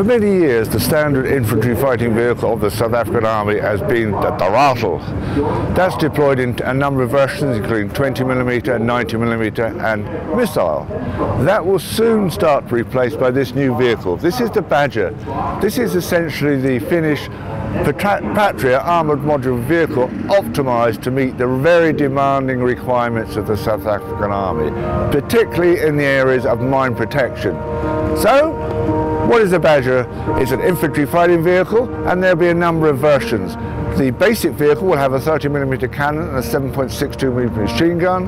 For many years, the standard infantry fighting vehicle of the South African Army has been the, the. That's deployed in a number of versions, including 20mm, 90mm and missile. That will soon start to be replaced by this new vehicle. This is the Badger. This is essentially the Finnish Patria armoured modular vehicle optimised to meet the very demanding requirements of the South African Army, particularly in the areas of mine protection. So, what is a Badger? It's an infantry fighting vehicle and there'll be a number of versions. The basic vehicle will have a 30mm cannon and a 7.62mm machine gun.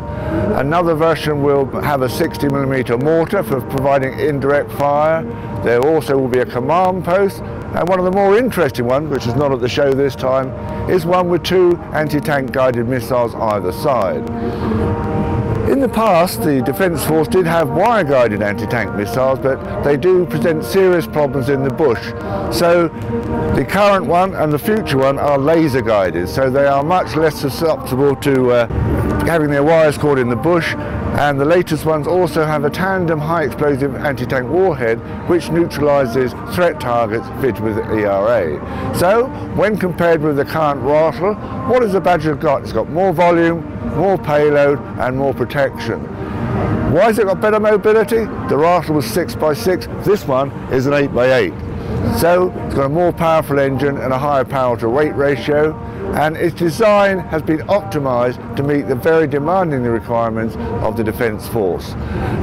Another version will have a 60mm mortar for providing indirect fire. There also will be a command post and one of the more interesting ones, which is not at the show this time, is one with two anti-tank guided missiles either side. In the past, the Defence Force did have wire-guided anti-tank missiles, but they do present serious problems in the bush. So the current one and the future one are laser-guided, so they are much less susceptible to uh, having their wires caught in the bush and the latest ones also have a tandem high explosive anti-tank warhead which neutralizes threat targets fitted with ERA. So when compared with the current Ratel, what has the Badger got? It's got more volume, more payload and more protection. Why has it got better mobility? The Ratel was 6x6, this one is an 8x8. So it's got a more powerful engine and a higher power to weight ratio and its design has been optimised to meet the very demanding requirements of the Defence Force.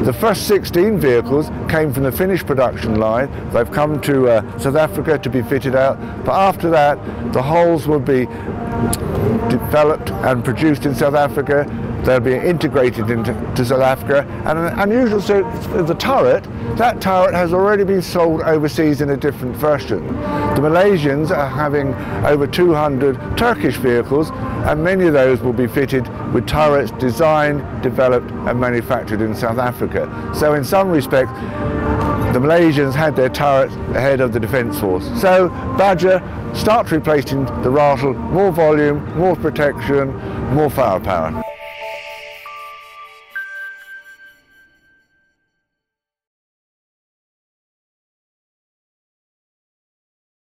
The first 16 vehicles came from the Finnish production line. They've come to uh, South Africa to be fitted out, but after that the hulls will be developed and produced in South Africa They'll be integrated into South Africa. And an unusual so the turret, that turret has already been sold overseas in a different version. The Malaysians are having over 200 Turkish vehicles and many of those will be fitted with turrets designed, developed and manufactured in South Africa. So in some respects, the Malaysians had their turrets ahead of the Defence Force. So Badger starts replacing the Ratel, more volume, more protection, more firepower.